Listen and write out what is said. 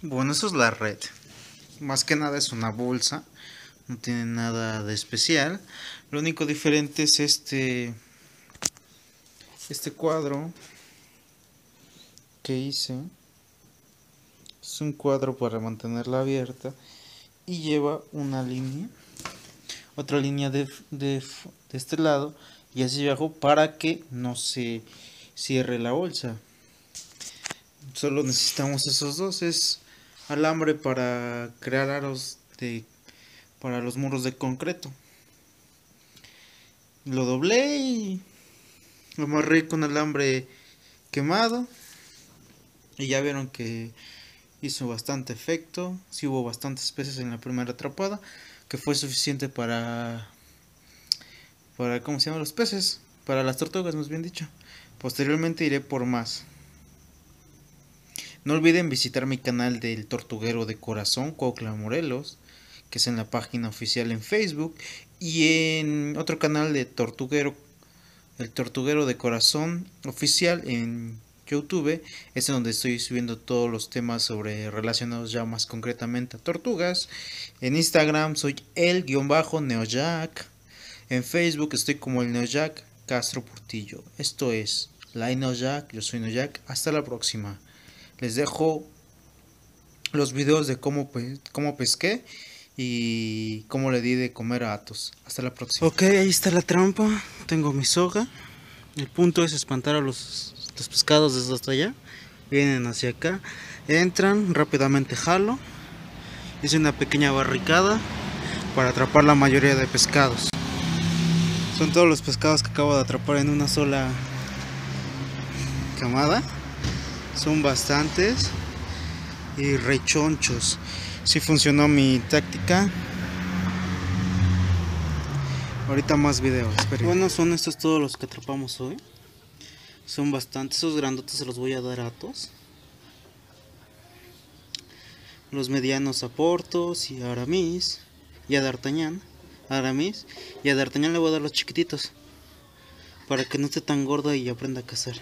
Bueno, eso es la red. Más que nada es una bolsa. No tiene nada de especial. Lo único diferente es este. Este cuadro que hice. Es un cuadro para mantenerla abierta. Y lleva una línea. Otra línea de, de, de este lado. Y así abajo para que no se cierre la bolsa. Solo necesitamos esos dos. Es alambre para crear aros de para los muros de concreto. Lo doblé y lo amarré con alambre quemado. Y ya vieron que hizo bastante efecto. Si hubo bastantes peces en la primera atrapada. Que fue suficiente para. Para. ¿Cómo se llaman los peces? Para las tortugas, más bien dicho. Posteriormente iré por más. No olviden visitar mi canal del Tortuguero de Corazón, Cuautla Morelos, que es en la página oficial en Facebook, y en otro canal de Tortuguero, el Tortuguero de Corazón oficial en YouTube, es en donde estoy subiendo todos los temas sobre relacionados ya más concretamente a tortugas. En Instagram soy el-neojack. En Facebook estoy como el Neojack Castro Portillo. Esto es la Neojack, yo soy Neojack. Hasta la próxima les dejo los videos de cómo, cómo pesqué y cómo le di de comer a Atos. Hasta la próxima. Ok, ahí está la trampa. Tengo mi soga. El punto es espantar a los, los pescados desde hasta allá. Vienen hacia acá. Entran, rápidamente jalo. Hice una pequeña barricada para atrapar la mayoría de pescados. Son todos los pescados que acabo de atrapar en una sola camada son bastantes y rechonchos. Si funcionó mi táctica. Ahorita más videos bueno son estos todos los que atrapamos hoy. Son bastantes esos grandotes se los voy a dar a todos los medianos a Portos y a Aramis y a D'Artagnan. Aramis y a D'Artagnan le voy a dar los chiquititos para que no esté tan gordo y aprenda a cazar